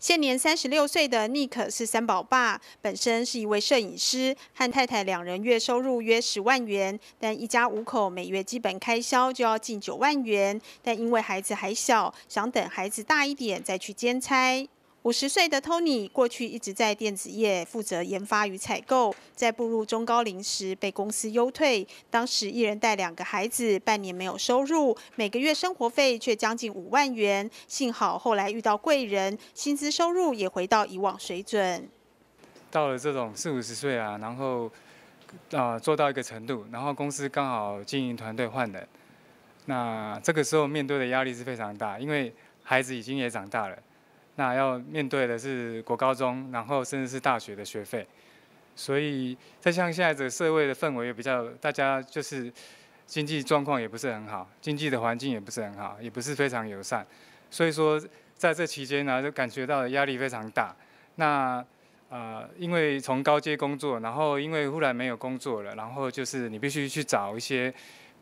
现年三十六岁的 Nick 是三宝爸，本身是一位摄影师，和太太两人月收入约十万元，但一家五口每月基本开销就要近九万元。但因为孩子还小，想等孩子大一点再去兼差。五十岁的 Tony 过去一直在电子业负责研发与采购，在步入中高龄时被公司优退，当时一人带两个孩子，半年没有收入，每个月生活费却将近五万元。幸好后来遇到贵人，薪资收入也回到以往水准。到了这种四五十岁啊，然后啊做到一个程度，然后公司刚好经营团队换人，那这个时候面对的压力是非常大，因为孩子已经也长大了。那要面对的是国高中，然后甚至是大学的学费，所以再像现在这个社会的氛围也比较，大家就是经济状况也不是很好，经济的环境也不是很好，也不是非常友善，所以说在这期间呢，就感觉到压力非常大。那呃，因为从高阶工作，然后因为忽然没有工作了，然后就是你必须去找一些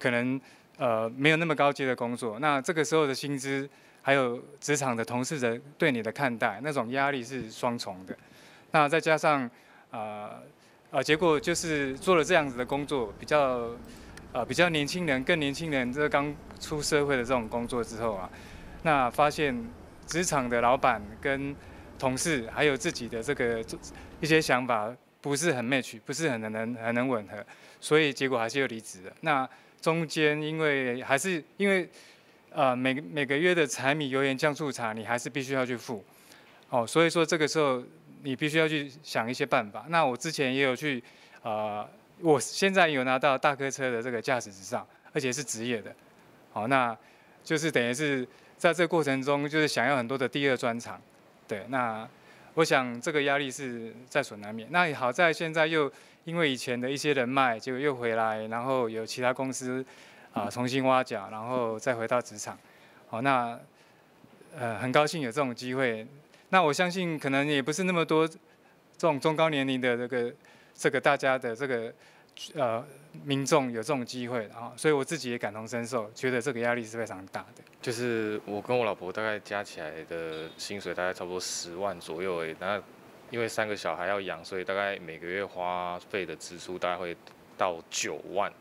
可能呃没有那么高阶的工作，那这个时候的薪资。还有职场的同事的对你的看待，那种压力是双重的。那再加上，呃，呃，结果就是做了这样子的工作，比较，呃，比较年轻人，更年轻人，这刚出社会的这种工作之后啊，那发现职场的老板跟同事，还有自己的这个一些想法不是很 match，不是很能很能吻合，所以结果还是又离职了。那中间因为还是因为。呃，每每个月的柴米油盐酱醋茶，你还是必须要去付，哦，所以说这个时候你必须要去想一些办法。那我之前也有去，呃，我现在有拿到大客车的这个驾驶执照，而且是职业的，好，那就是等于是在这个过程中，就是想要很多的第二专长，对，那我想这个压力是在所难免。那好在现在又因为以前的一些人脉，结果又回来，然后有其他公司。啊，重新挖角，然后再回到职场，好，那呃很高兴有这种机会。那我相信可能也不是那么多这种中高年龄的这个这个大家的这个呃民众有这种机会啊，所以我自己也感同身受，觉得这个压力是非常大的。就是我跟我老婆大概加起来的薪水大概差不多十万左右诶，那因为三个小孩要养，所以大概每个月花费的支出大概会到九万。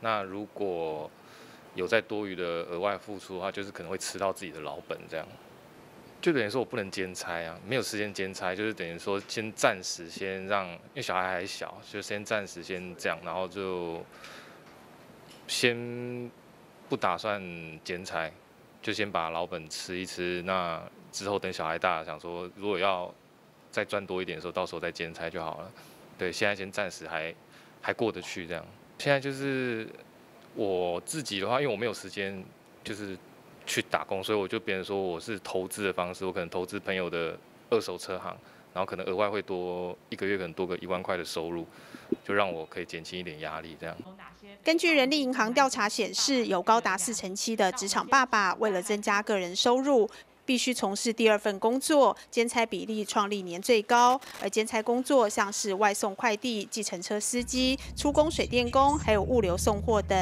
那如果有再多余的额外付出的话，就是可能会吃到自己的老本，这样，就等于说我不能兼差啊，没有时间兼差，就是等于说先暂时先让，因为小孩还小，就先暂时先这样，然后就先不打算兼差，就先把老本吃一吃，那之后等小孩大，想说如果要再赚多一点的时候，到时候再兼差就好了。对，现在先暂时还还过得去这样。现在就是我自己的话，因为我没有时间，就是去打工，所以我就别人说我是投资的方式，我可能投资朋友的二手车行，然后可能额外会多一个月可能多个一万块的收入，就让我可以减轻一点压力这样。根据人力银行调查显示，有高达四成七的职场爸爸为了增加个人收入。必须从事第二份工作，兼差比例创历年最高。而兼差工作像是外送快递、计程车司机、出工水电工，还有物流送货等。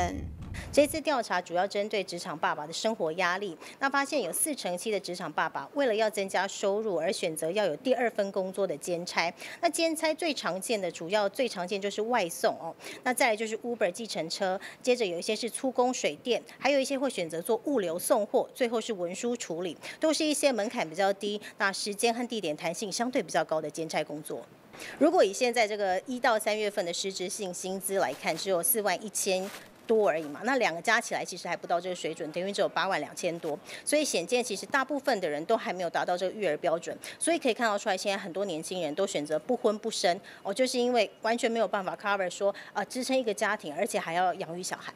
这次调查主要针对职场爸爸的生活压力，那发现有四成七的职场爸爸为了要增加收入而选择要有第二份工作的兼差。那兼差最常见的主要最常见就是外送哦，那再来就是 Uber 计程车，接着有一些是粗工水电，还有一些会选择做物流送货，最后是文书处理，都是一些门槛比较低、那时间和地点弹性相对比较高的兼差工作。如果以现在这个一到三月份的实质性薪资来看，只有四万一千。多而已嘛，那两个加起来其实还不到这个水准，等于只有八万两千多，所以显见其实大部分的人都还没有达到这个育儿标准，所以可以看到出来，现在很多年轻人都选择不婚不生，哦，就是因为完全没有办法 cover 说啊支撑一个家庭，而且还要养育小孩。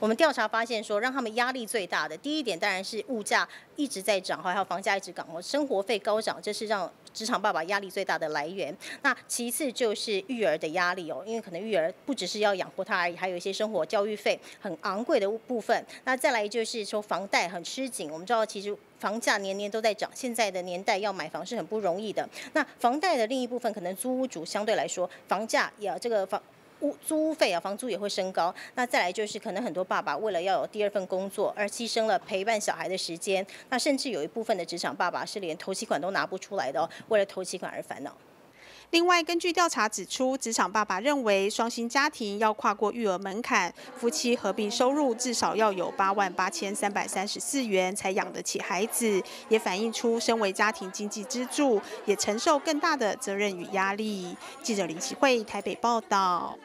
我们调查发现说，让他们压力最大的第一点当然是物价一直在涨，哈还有房价一直涨，生活费高涨，这是让职场爸爸压力最大的来源。那其次就是育儿的压力哦，因为可能育儿不只是要养活他而已，还有一些生活教育费很昂贵的部分。那再来就是说房贷很吃紧，我们知道其实房价年年都在涨，现在的年代要买房是很不容易的。那房贷的另一部分，可能租屋主相对来说房价也这个房。租费啊，房租也会升高。那再来就是可能很多爸爸为了要有第二份工作而牺牲了陪伴小孩的时间，那甚至有一部分的职场爸爸是连头期款都拿不出来的哦，为了头期款而烦恼。另外，根据调查指出，职场爸爸认为双薪家庭要跨过育儿门槛，夫妻合并收入至少要有八万八千三百三十四元才养得起孩子，也反映出身为家庭经济支柱，也承受更大的责任与压力。记者林启慧台北报道。